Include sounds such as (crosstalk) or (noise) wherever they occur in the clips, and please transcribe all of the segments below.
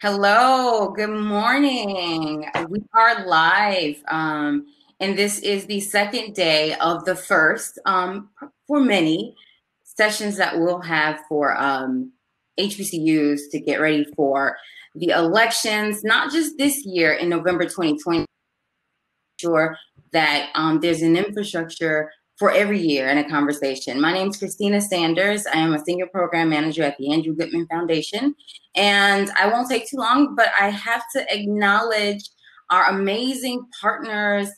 Hello, good morning. We are live, um, and this is the second day of the first um, for many sessions that we'll have for um, HBCUs to get ready for the elections, not just this year in November 2020. Sure that um, there's an infrastructure for every year in a conversation. My name is Christina Sanders. I am a senior program manager at the Andrew Goodman Foundation. And I won't take too long, but I have to acknowledge our amazing partners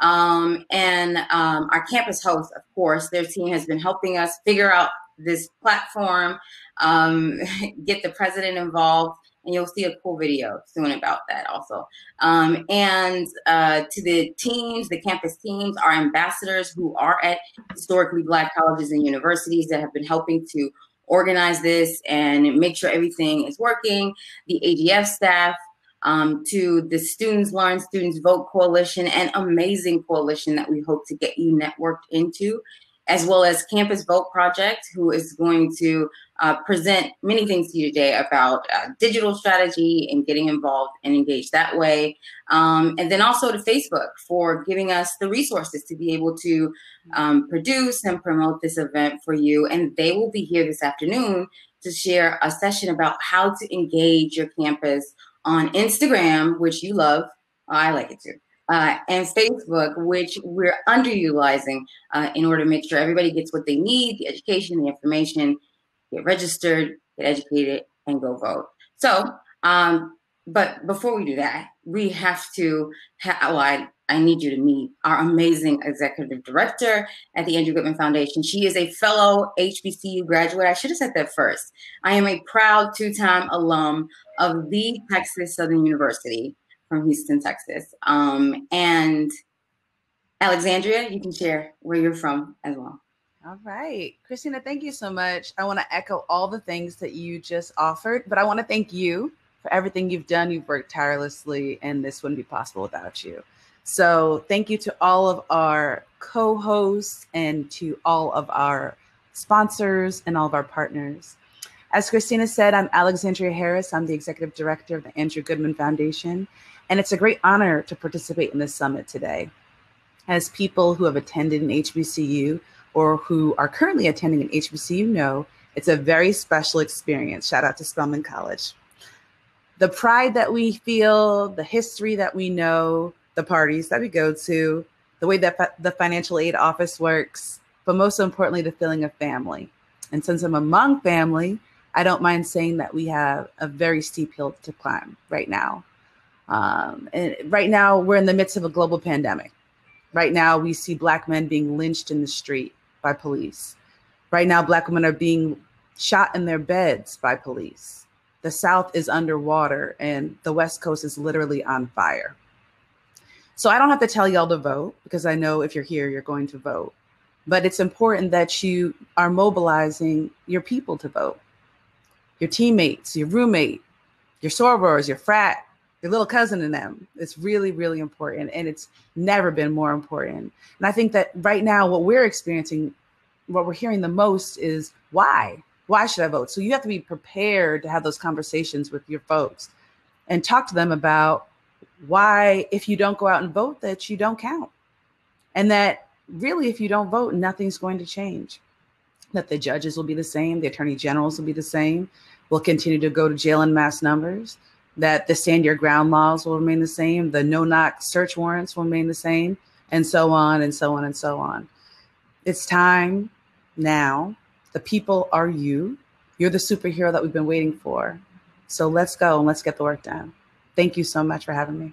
um, and um, our campus hosts, of course. Their team has been helping us figure out this platform, um, (laughs) get the president involved, and you'll see a cool video soon about that also. Um, and uh, to the teams, the campus teams, our ambassadors who are at historically Black colleges and universities that have been helping to organize this and make sure everything is working, the AGF staff, um, to the Students Learn, Students Vote Coalition, an amazing coalition that we hope to get you networked into as well as Campus Vote Project, who is going to uh, present many things to you today about uh, digital strategy and getting involved and engaged that way. Um, and then also to Facebook for giving us the resources to be able to um, produce and promote this event for you. And they will be here this afternoon to share a session about how to engage your campus on Instagram, which you love. I like it too uh, and Facebook, which we're underutilizing uh, in order to make sure everybody gets what they need the education, the information, get registered, get educated, and go vote. So, um, but before we do that, we have to, ha- well, I, I need you to meet our amazing executive director at the Andrew Goodman Foundation. She is a fellow HBCU graduate. I should have said that first. I am a proud two time alum of the Texas Southern University from Houston, Texas. Um, and Alexandria, you can share where you're from as well. All right. Christina, thank you so much. I want to echo all the things that you just offered, but I want to thank you for everything you've done. You've worked tirelessly, and this wouldn't be possible without you. So, thank you to all of our co hosts and to all of our sponsors and all of our partners. As Christina said, I'm Alexandria Harris. I'm the executive director of the Andrew Goodman Foundation. And it's a great honor to participate in this summit today. As people who have attended an HBCU or who are currently attending an HBCU know, it's a very special experience. Shout out to Spelman College. The pride that we feel, the history that we know, the parties that we go to, the way that the financial aid office works, but most importantly, the feeling of family. And since I'm among family, I don't mind saying that we have a very steep hill to climb right now. Um, and right now, we're in the midst of a global pandemic. Right now, we see Black men being lynched in the street by police. Right now, Black women are being shot in their beds by police. The South is underwater, and the West Coast is literally on fire. So I don't have to tell y'all to vote because I know if you're here, you're going to vote. But it's important that you are mobilizing your people to vote your teammates, your roommate, your sorors, your frat, your little cousin in them. It's really, really important. And it's never been more important. And I think that right now, what we're experiencing, what we're hearing the most is why? Why should I vote? So you have to be prepared to have those conversations with your folks and talk to them about why, if you don't go out and vote, that you don't count. And that really, if you don't vote, nothing's going to change. That the judges will be the same, the attorney generals will be the same, will continue to go to jail in mass numbers that the stand your ground laws will remain the same, the no knock search warrants will remain the same, and so on and so on and so on. It's time now. The people are you. You're the superhero that we've been waiting for. So let's go and let's get the work done. Thank you so much for having me.